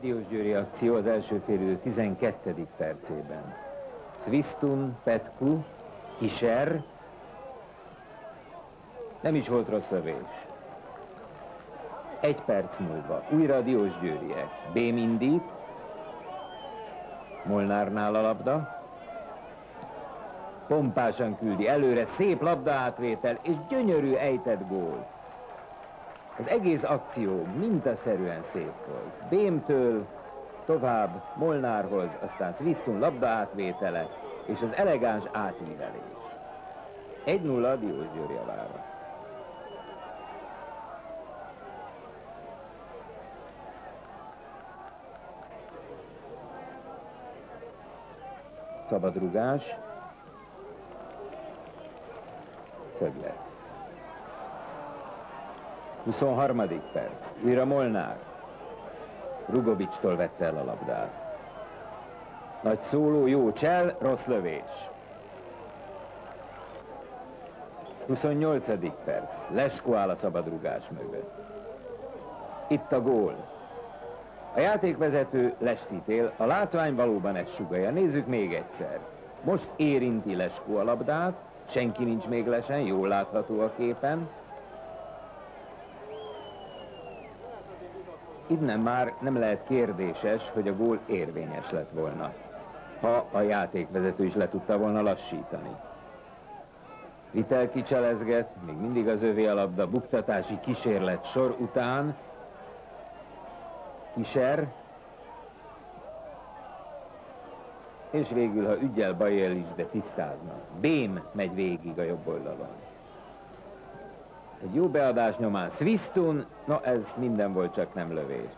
Diósgyőri akció az első félidő 12. percében. Svistun, Petku, Kiser, nem is volt rossz lövés. Egy perc múlva újra a Diósgyőriek. B indít, Molnárnál a labda, pompásan küldi előre, szép labda átvétel és gyönyörű ejtett gól. Az egész akció mintaszerűen szép volt. Bémtől tovább Molnárhoz, aztán Svistun labda átvétele és az elegáns átívelés. 1-0 a Diós Győri javára. Szabadrugás. Szöglet. 23. perc. Újra Molnár. Rugovicstól vette el a labdát. Nagy szóló, jó csel, rossz lövés. 28. perc. Lesko áll a szabadrugás mögött. Itt a gól. A játékvezető lestítél, a látvány valóban egy sugalja. Nézzük még egyszer. Most érinti Leskó a labdát, senki nincs még lesen, jól látható a képen. Innen már nem lehet kérdéses, hogy a gól érvényes lett volna, ha a játékvezető is le tudta volna lassítani. Vitel kicselezget, még mindig az övé a labda, buktatási kísérlet sor után. Kiser. És végül, ha ügyel bajjel is, de tisztáznak. Bém megy végig a jobb oldalon. Egy jó beadás nyomán Svistun, no ez minden volt, csak nem lövés.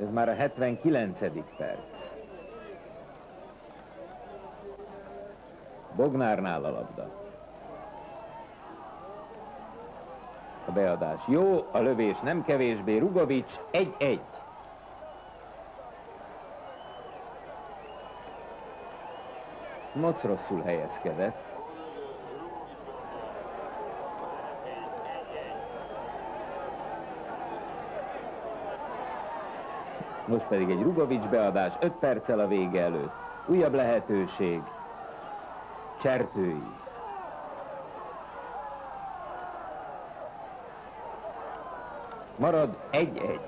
Ez már a 79. perc. Bognárnál a labda. A beadás jó, a lövés nem kevésbé, Rugovics 1-1. Moc rosszul helyezkedett. Most pedig egy Rugovics beadás 5 perccel a vége előtt. Újabb lehetőség. Csertői. Marad 1-1.